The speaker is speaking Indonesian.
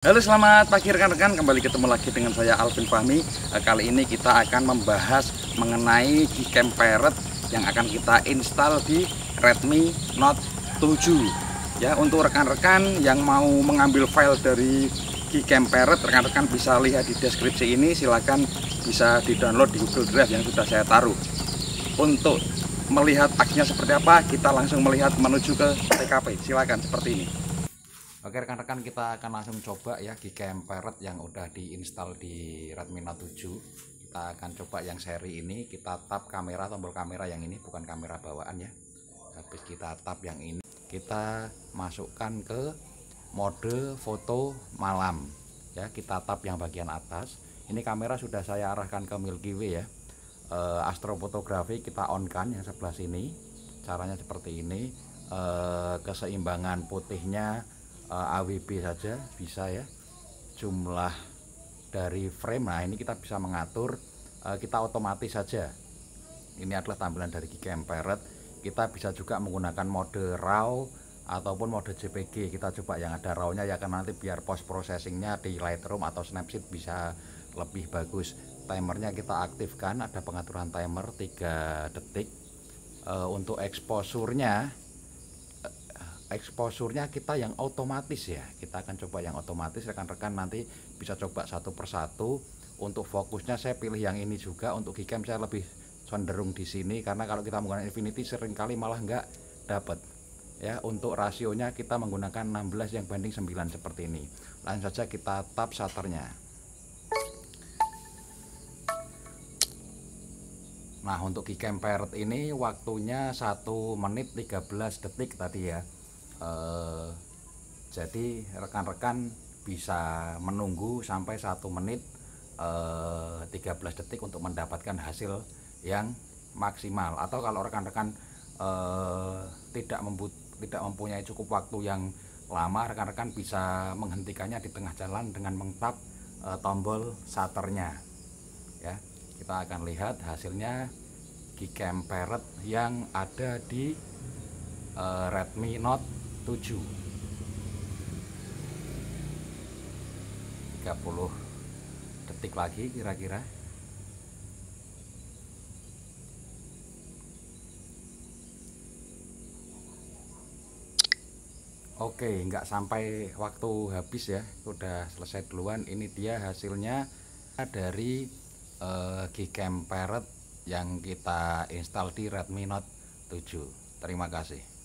Halo selamat pagi rekan-rekan. Kembali ketemu lagi dengan saya Alvin Fahmi. Eh, Kali ini kita akan membahas mengenai Gcam Parrot yang akan kita install di Redmi Note 7 Ya untuk rekan-rekan yang mau mengambil file dari Gcam Parrot rekan-rekan bisa lihat di deskripsi ini. Silahkan bisa di download di Google Drive yang sudah saya taruh. Untuk melihat aksinya seperti apa kita langsung melihat menuju ke TKP silakan seperti ini Oke rekan-rekan kita akan langsung coba ya Gcam Parrot yang udah diinstal di Redmi Note 7 kita akan coba yang seri ini. Kita tap kamera tombol kamera yang ini bukan kamera bawaan ya. Habis kita tap yang ini kita masukkan ke mode foto malam. Ya kita tap yang bagian atas. Ini kamera sudah saya arahkan ke Milky Way ya. Eh, astrofotografi kita on kan yang sebelah sini. Caranya seperti ini. Eh, keseimbangan putihnya AWB saja bisa ya. Jumlah dari frame nah ini kita bisa mengatur eh, kita otomatis saja. Ini adalah tampilan dari Gcam Parrot. Kita bisa juga menggunakan mode RAW ataupun mode JPG kita coba yang ada RAW-nya ya kan nanti biar post processingnya di Lightroom atau Snapseed bisa lebih bagus. Timernya kita aktifkan ada pengaturan timer 3 detik. Eh, untuk exposure-nya exposure-nya kita yang otomatis ya. Kita akan coba yang otomatis. Rekan-rekan nanti bisa coba satu persatu. Untuk fokusnya saya pilih yang ini juga. Untuk Gcam saya lebih cenderung di sini. Karena kalau kita menggunakan Infinity sering kali malah nggak dapat ya untuk rasionya kita menggunakan 16 yang banding 9 seperti ini. Langsung saja kita tap shutternya. Nah untuk Gcam Parrot ini waktunya 1 menit 13 detik tadi ya Eh, Jadi rekan-rekan bisa menunggu sampai 1 menit eh, 13 detik untuk mendapatkan hasil yang maksimal. Atau kalau rekan-rekan eh, tidak, membut tidak mempunyai cukup waktu yang lama rekan-rekan bisa menghentikannya di tengah jalan dengan mengtap eh, tombol shutternya. Ya kita akan lihat hasilnya. Gcam Parrot yang ada di eh, Redmi Note 7 30 detik lagi kira-kira Oke, nggak sampai waktu habis ya, udah selesai duluan. Ini dia hasilnya dari eh, Gcam Parrot yang kita install di Redmi Note 7. Terima kasih.